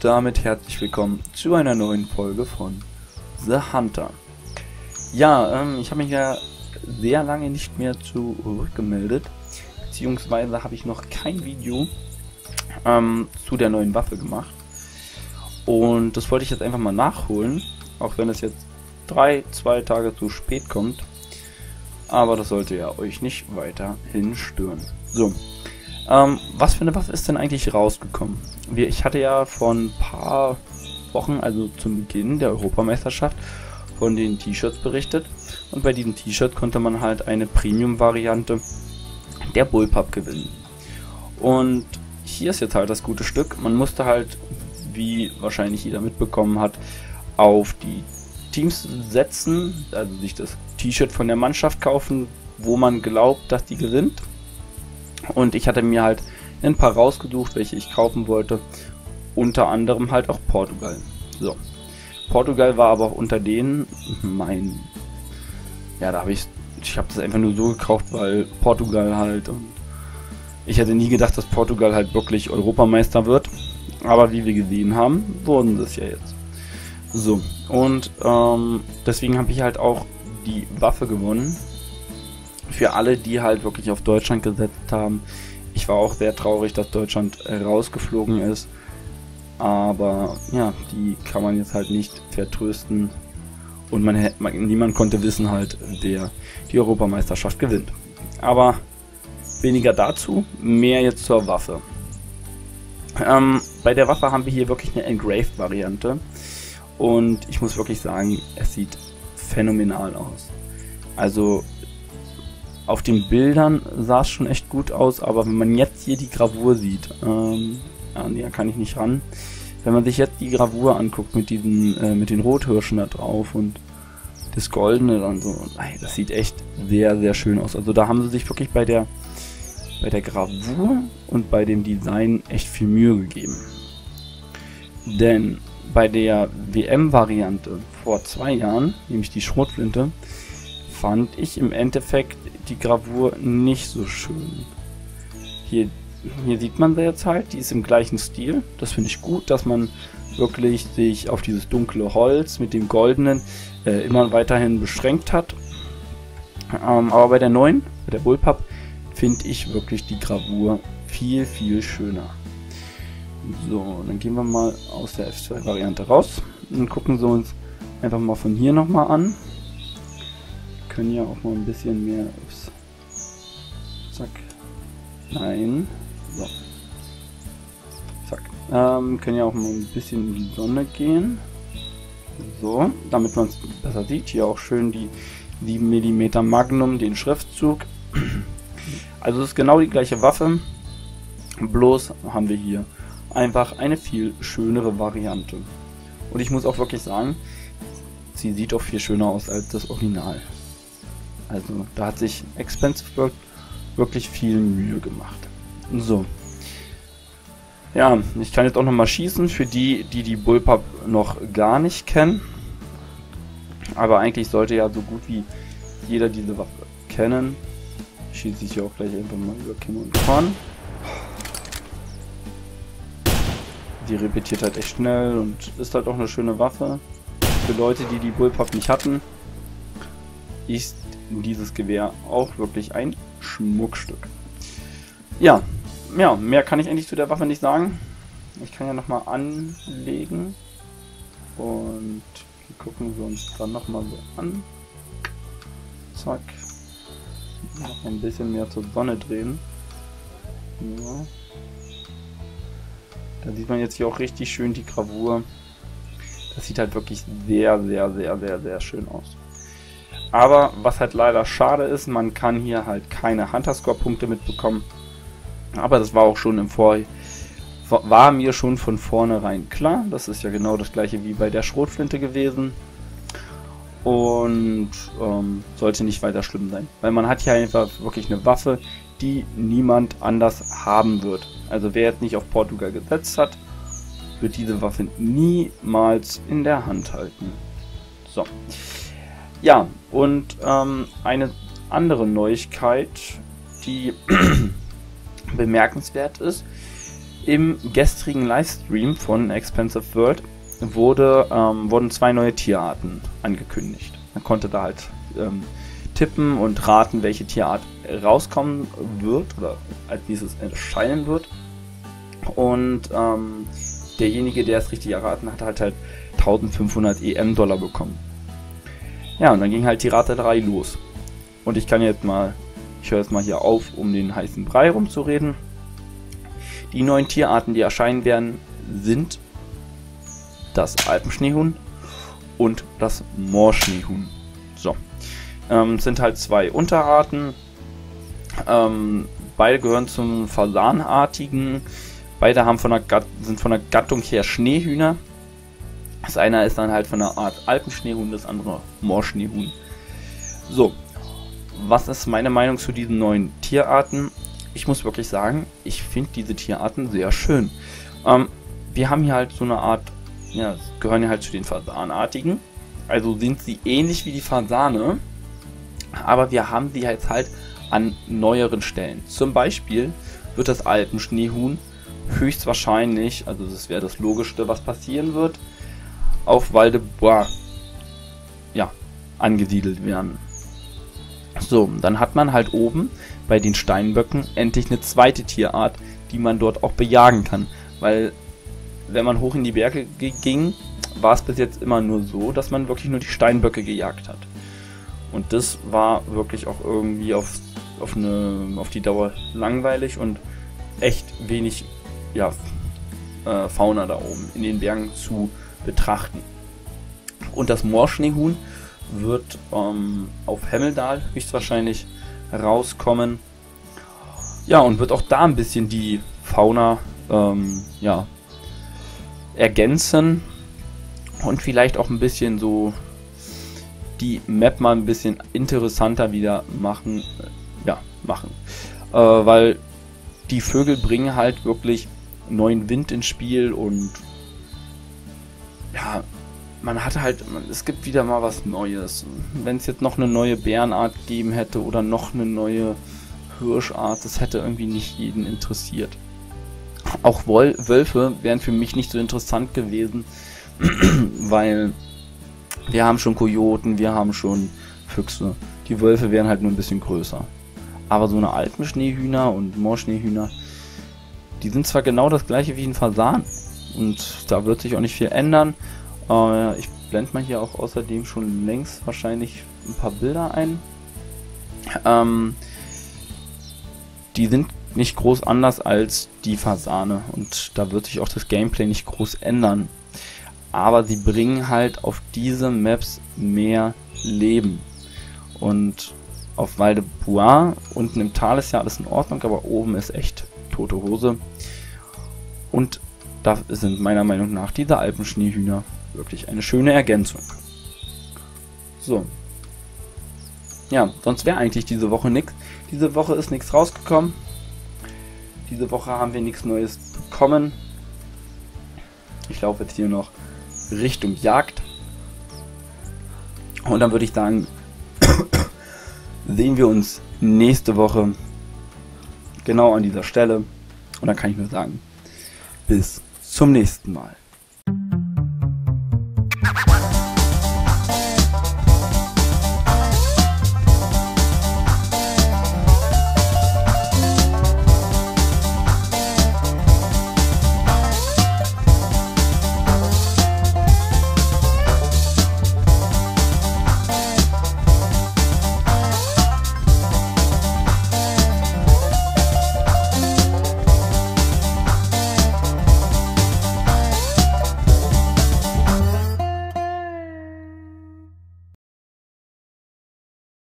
damit herzlich willkommen zu einer neuen Folge von The Hunter. Ja, ähm, ich habe mich ja sehr lange nicht mehr zurückgemeldet, beziehungsweise habe ich noch kein Video ähm, zu der neuen Waffe gemacht. Und das wollte ich jetzt einfach mal nachholen, auch wenn es jetzt drei, zwei Tage zu spät kommt. Aber das sollte ja euch nicht weiterhin stören. So, ähm, was für eine Waffe ist denn eigentlich rausgekommen? Ich hatte ja vor ein paar Wochen, also zum Beginn der Europameisterschaft, von den T-Shirts berichtet. Und bei diesen T-Shirts konnte man halt eine Premium-Variante der Bullpup gewinnen. Und hier ist jetzt halt das gute Stück. Man musste halt, wie wahrscheinlich jeder mitbekommen hat, auf die Teams setzen, also sich das T-Shirt von der Mannschaft kaufen, wo man glaubt, dass die gewinnt. Und ich hatte mir halt ein paar rausgesucht, welche ich kaufen wollte. Unter anderem halt auch Portugal. So. Portugal war aber auch unter denen mein. Ja, da habe ich. Ich habe das einfach nur so gekauft, weil Portugal halt. Und ich hätte nie gedacht, dass Portugal halt wirklich Europameister wird. Aber wie wir gesehen haben, wurden sie es ja jetzt. So. Und ähm, deswegen habe ich halt auch die Waffe gewonnen für alle, die halt wirklich auf Deutschland gesetzt haben. Ich war auch sehr traurig, dass Deutschland rausgeflogen ist. Aber ja, die kann man jetzt halt nicht vertrösten. Und man, man, niemand konnte wissen halt, der die Europameisterschaft gewinnt. Aber weniger dazu, mehr jetzt zur Waffe. Ähm, bei der Waffe haben wir hier wirklich eine Engraved-Variante. Und ich muss wirklich sagen, es sieht phänomenal aus. Also auf den Bildern sah es schon echt gut aus, aber wenn man jetzt hier die Gravur sieht, ähm, ja, nee, kann ich nicht ran. Wenn man sich jetzt die Gravur anguckt mit diesen, äh, mit den Rothirschen da drauf und das Goldene dann so, ey, das sieht echt sehr, sehr schön aus. Also da haben sie sich wirklich bei der, bei der Gravur und bei dem Design echt viel Mühe gegeben. Denn bei der WM-Variante vor zwei Jahren, nämlich die Schrotflinte, fand ich im Endeffekt die Gravur nicht so schön. Hier, hier sieht man sie jetzt halt, die ist im gleichen Stil. Das finde ich gut, dass man wirklich sich auf dieses dunkle Holz mit dem goldenen äh, immer weiterhin beschränkt hat. Ähm, aber bei der neuen, bei der Bullpup, finde ich wirklich die Gravur viel, viel schöner. So, dann gehen wir mal aus der F2-Variante raus und gucken sie uns einfach mal von hier nochmal an können ja auch mal ein bisschen mehr. Ups. Zack. Nein. So. Zack. Ähm, können ja auch mal ein bisschen in die Sonne gehen. So, damit man es besser sieht. Hier auch schön die 7 mm Magnum, den Schriftzug. Also es ist genau die gleiche Waffe. Bloß haben wir hier einfach eine viel schönere Variante. Und ich muss auch wirklich sagen, sie sieht auch viel schöner aus als das Original. Also da hat sich Expensive World wirklich viel Mühe gemacht. So. Ja, ich kann jetzt auch noch mal schießen für die, die die Bullpup noch gar nicht kennen. Aber eigentlich sollte ja so gut wie jeder diese Waffe kennen. Schieße ich hier auch gleich einfach mal über Kim und Korn. Die repetiert halt echt schnell und ist halt auch eine schöne Waffe. Für Leute, die die Bullpup nicht hatten, ist dieses Gewehr auch wirklich ein Schmuckstück. Ja, ja, mehr kann ich eigentlich zu der Waffe nicht sagen. Ich kann ja nochmal anlegen. Und gucken wir uns dann nochmal so an. Zack. Noch ein bisschen mehr zur Sonne drehen. Ja. Da sieht man jetzt hier auch richtig schön die Gravur. Das sieht halt wirklich sehr, sehr, sehr, sehr, sehr schön aus. Aber was halt leider schade ist, man kann hier halt keine Hunter-Score-Punkte mitbekommen. Aber das war auch schon im Vor... War mir schon von vornherein klar. Das ist ja genau das gleiche wie bei der Schrotflinte gewesen. Und ähm, sollte nicht weiter schlimm sein. Weil man hat hier einfach wirklich eine Waffe, die niemand anders haben wird. Also wer jetzt nicht auf Portugal gesetzt hat, wird diese Waffe niemals in der Hand halten. So. Ja, und ähm, eine andere Neuigkeit, die bemerkenswert ist, Im gestrigen Livestream von Expensive World wurde, ähm, wurden zwei neue Tierarten angekündigt. Man konnte da halt ähm, tippen und raten, welche Tierart rauskommen wird oder als nächstes erscheinen wird. Und ähm, derjenige, der es richtig erraten hat, hat halt 1500 EM-Dollar bekommen. Ja, und dann ging halt die Raterei los. Und ich kann jetzt mal, ich höre jetzt mal hier auf, um den heißen Brei rumzureden. Die neuen Tierarten, die erscheinen werden, sind das Alpenschneehuhn und das Moorschneehuhn. So. Ähm, sind halt zwei Unterarten. Ähm, beide gehören zum Fasanartigen. Beide haben von der sind von der Gattung her Schneehühner. Das eine ist dann halt von der Art Alpenschneehuhn, das andere Moorschneehuhn. So, was ist meine Meinung zu diesen neuen Tierarten? Ich muss wirklich sagen, ich finde diese Tierarten sehr schön. Ähm, wir haben hier halt so eine Art, ja, gehören ja halt zu den Fasanartigen. Also sind sie ähnlich wie die Fasane, aber wir haben sie jetzt halt an neueren Stellen. Zum Beispiel wird das Alpenschneehuhn höchstwahrscheinlich, also das wäre das Logischste, was passieren wird, auf Val de Bois ja, angesiedelt werden. So, dann hat man halt oben bei den Steinböcken endlich eine zweite Tierart, die man dort auch bejagen kann. Weil, wenn man hoch in die Berge ging, war es bis jetzt immer nur so, dass man wirklich nur die Steinböcke gejagt hat. Und das war wirklich auch irgendwie auf, auf, eine, auf die Dauer langweilig und echt wenig ja, äh, Fauna da oben in den Bergen zu betrachten. Und das Moorschneehuhn wird ähm, auf Hemmeldal höchstwahrscheinlich rauskommen. Ja, und wird auch da ein bisschen die Fauna ähm, ja, ergänzen und vielleicht auch ein bisschen so die Map mal ein bisschen interessanter wieder machen. Ja, machen. Äh, weil die Vögel bringen halt wirklich neuen Wind ins Spiel und ja, man hat halt, es gibt wieder mal was Neues. Wenn es jetzt noch eine neue Bärenart gegeben hätte oder noch eine neue Hirschart, das hätte irgendwie nicht jeden interessiert. Auch Wölfe wären für mich nicht so interessant gewesen, weil wir haben schon Kojoten, wir haben schon Füchse. Die Wölfe wären halt nur ein bisschen größer. Aber so eine alten Schneehühner und Moorschneehühner, die sind zwar genau das gleiche wie ein Fasan. Und da wird sich auch nicht viel ändern. Äh, ich blende mal hier auch außerdem schon längst wahrscheinlich ein paar Bilder ein. Ähm, die sind nicht groß anders als die Fasane und da wird sich auch das Gameplay nicht groß ändern. Aber sie bringen halt auf diese Maps mehr Leben. Und auf Val de Bois unten im Tal ist ja alles in Ordnung, aber oben ist echt tote Hose. Und da sind meiner Meinung nach diese Alpenschneehühner wirklich eine schöne Ergänzung. So. Ja, sonst wäre eigentlich diese Woche nichts. Diese Woche ist nichts rausgekommen. Diese Woche haben wir nichts Neues bekommen. Ich laufe jetzt hier noch Richtung Jagd. Und dann würde ich sagen, sehen wir uns nächste Woche genau an dieser Stelle. Und dann kann ich nur sagen, bis zum nächsten Mal.